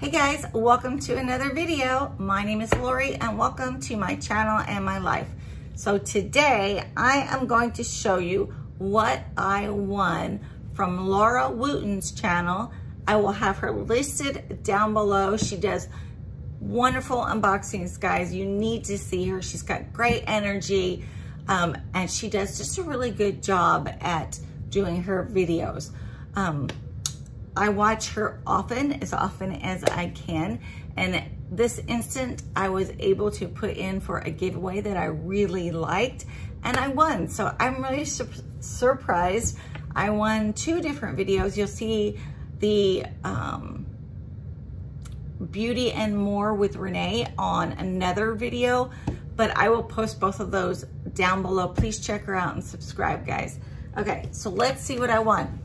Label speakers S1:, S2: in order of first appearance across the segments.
S1: Hey guys, welcome to another video. My name is Lorrie and welcome to my channel and my life. So today I am going to show you what I won from Laura Wooten's channel. I will have her listed down below. She does wonderful unboxings, guys. You need to see her. She's got great energy um, and she does just a really good job at doing her videos. Um, I watch her often, as often as I can. And this instant, I was able to put in for a giveaway that I really liked and I won. So I'm really su surprised. I won two different videos. You'll see the um, Beauty and More with Renee on another video, but I will post both of those down below. Please check her out and subscribe, guys. Okay, so let's see what I won.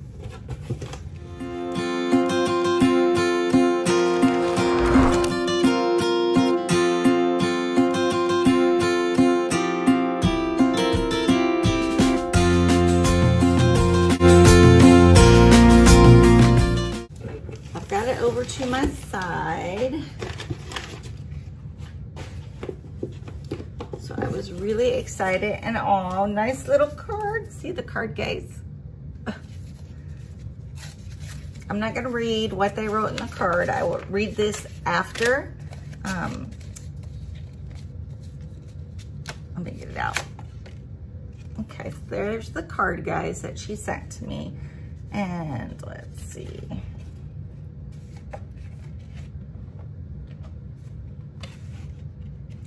S1: To my side. So I was really excited and oh, nice little card. See the card, guys? I'm not gonna read what they wrote in the card. I will read this after. Um, let me get it out. Okay, so there's the card, guys, that she sent to me. And let's see.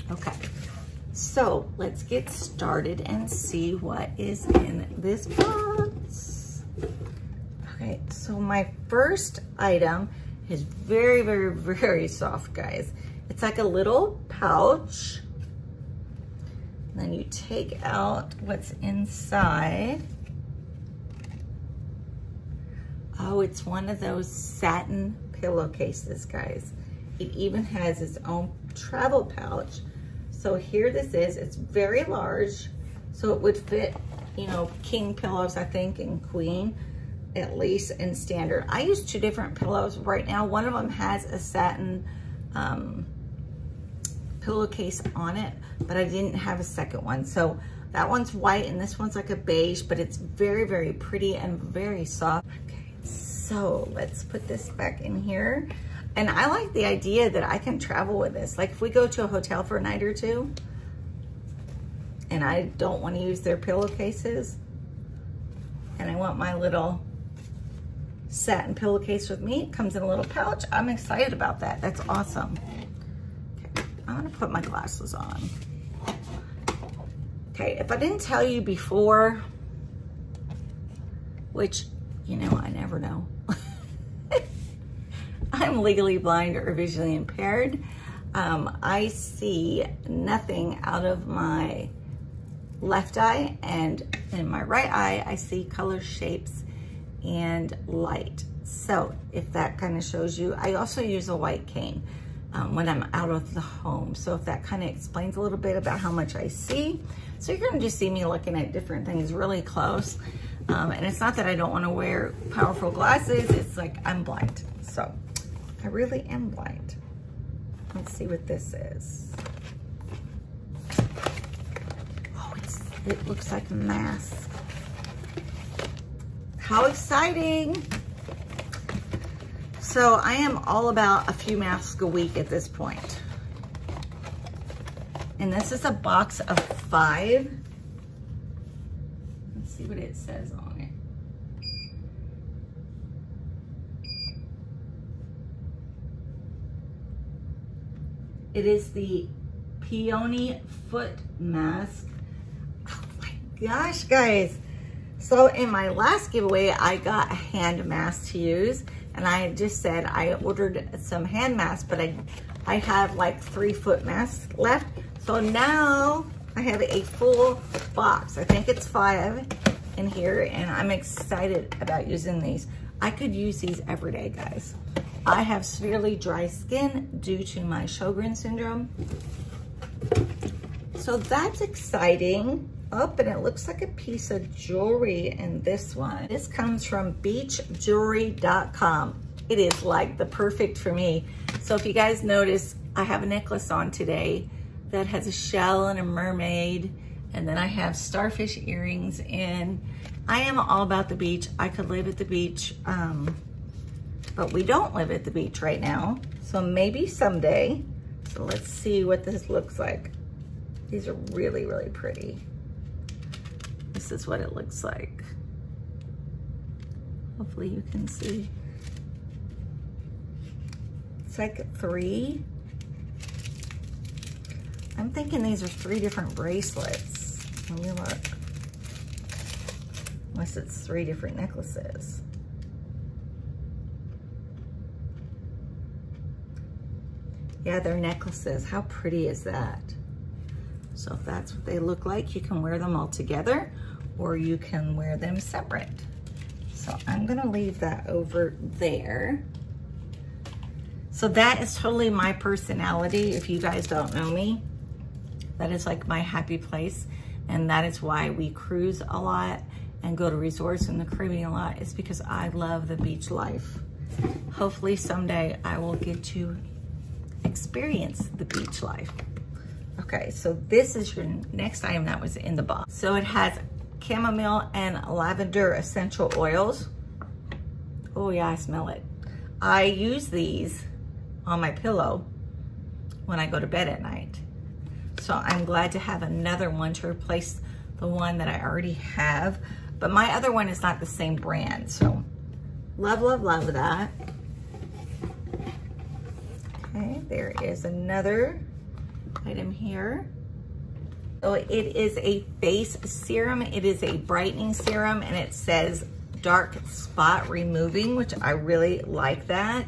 S1: Okay, so let's get started and see what is in this box. Okay, so my first item is very, very, very soft, guys. It's like a little pouch. then you take out what's inside. Oh, it's one of those satin pillowcases, guys. It even has its own travel pouch so here this is, it's very large. So it would fit, you know, king pillows, I think, and queen, at least in standard. I use two different pillows right now. One of them has a satin um, pillowcase on it, but I didn't have a second one. So that one's white and this one's like a beige, but it's very, very pretty and very soft. Okay, so let's put this back in here. And I like the idea that I can travel with this. Like if we go to a hotel for a night or two and I don't want to use their pillowcases and I want my little satin pillowcase with me, it comes in a little pouch. I'm excited about that. That's awesome. Okay, I'm gonna put my glasses on. Okay, if I didn't tell you before, which, you know, I never know. I'm legally blind or visually impaired. Um, I see nothing out of my left eye and in my right eye, I see color shapes and light. So if that kind of shows you, I also use a white cane um, when I'm out of the home. So if that kind of explains a little bit about how much I see. So you're gonna just see me looking at different things really close. Um, and it's not that I don't wanna wear powerful glasses, it's like I'm blind, so. I really am blind. Let's see what this is. Oh, it looks like a mask. How exciting. So I am all about a few masks a week at this point. And this is a box of five. Let's see what it says on It is the Peony Foot Mask. Oh my gosh, guys. So in my last giveaway, I got a hand mask to use. And I just said I ordered some hand masks, but I, I have like three foot masks left. So now I have a full box. I think it's five in here and I'm excited about using these. I could use these every day, guys. I have severely dry skin due to my Sjogren syndrome. So that's exciting. Up oh, and it looks like a piece of jewelry in this one. This comes from beachjewelry.com. it is like the perfect for me. So if you guys notice, I have a necklace on today that has a shell and a mermaid, and then I have starfish earrings in. I am all about the beach. I could live at the beach, um, but we don't live at the beach right now. So maybe someday. So let's see what this looks like. These are really, really pretty. This is what it looks like. Hopefully you can see. It's like three. I'm thinking these are three different bracelets. Let me look. Unless it's three different necklaces. Yeah, they're necklaces. How pretty is that? So if that's what they look like, you can wear them all together or you can wear them separate. So I'm gonna leave that over there. So that is totally my personality. If you guys don't know me, that is like my happy place. And that is why we cruise a lot and go to resorts in the Caribbean a lot. It's because I love the beach life. Hopefully someday I will get to experience the beach life. Okay, so this is your next item that was in the box. So it has chamomile and lavender essential oils. Oh yeah, I smell it. I use these on my pillow when I go to bed at night. So I'm glad to have another one to replace the one that I already have. But my other one is not the same brand. So love, love, love that. Okay, there is another item here. So it is a face serum. It is a brightening serum and it says dark spot removing, which I really like that.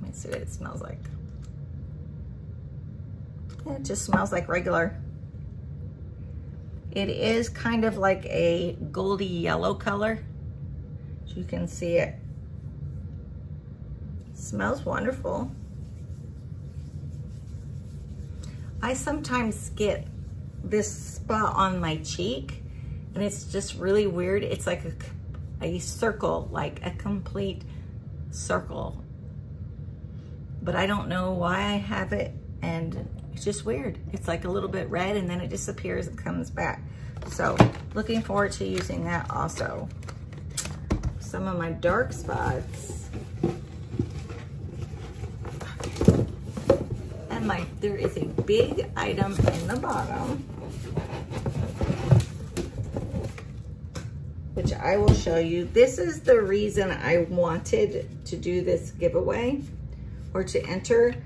S1: Let me see what it smells like. It just smells like regular. It is kind of like a goldy yellow color. You can see it. Smells wonderful. I sometimes get this spot on my cheek and it's just really weird. It's like a, a circle, like a complete circle. But I don't know why I have it and it's just weird. It's like a little bit red and then it disappears and comes back. So looking forward to using that also. Some of my dark spots And my, there is a big item in the bottom, which I will show you. This is the reason I wanted to do this giveaway or to enter.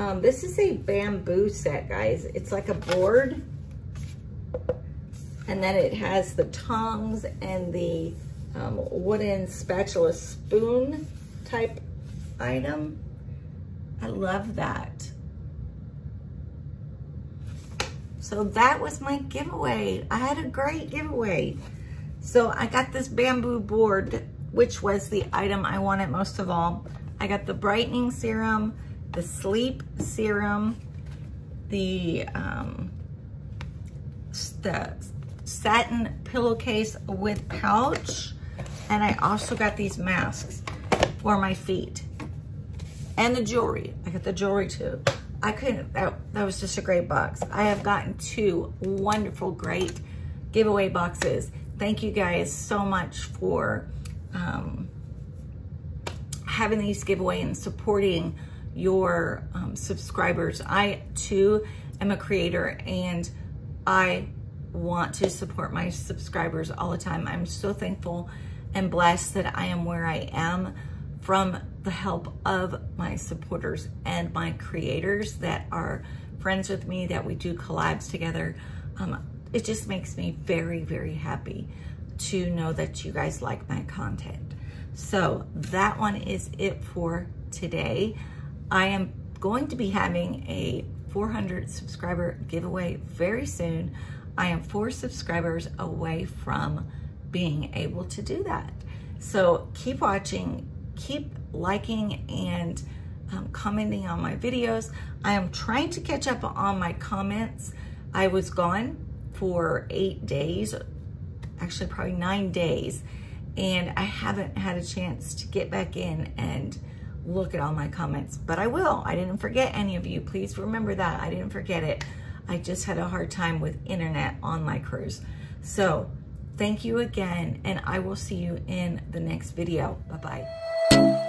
S1: Um, this is a bamboo set, guys. It's like a board. And then it has the tongs and the um, wooden spatula spoon type item. I love that. So that was my giveaway. I had a great giveaway. So I got this bamboo board, which was the item I wanted most of all. I got the brightening serum, the sleep serum, the, um, the satin pillowcase with pouch, and I also got these masks for my feet and the jewelry. I got the jewelry too. I couldn't, that, that was just a great box. I have gotten two wonderful, great giveaway boxes. Thank you guys so much for um, having these giveaway and supporting your um, subscribers. I too am a creator and I want to support my subscribers all the time. I'm so thankful and blessed that I am where I am from the help of my supporters and my creators that are friends with me, that we do collabs together. Um, it just makes me very, very happy to know that you guys like my content. So that one is it for today. I am going to be having a 400 subscriber giveaway very soon. I am four subscribers away from being able to do that. So keep watching, keep liking and um, commenting on my videos. I am trying to catch up on my comments. I was gone for eight days, actually probably nine days, and I haven't had a chance to get back in and look at all my comments, but I will. I didn't forget any of you. Please remember that. I didn't forget it. I just had a hard time with internet on my cruise. So thank you again, and I will see you in the next video. Bye-bye.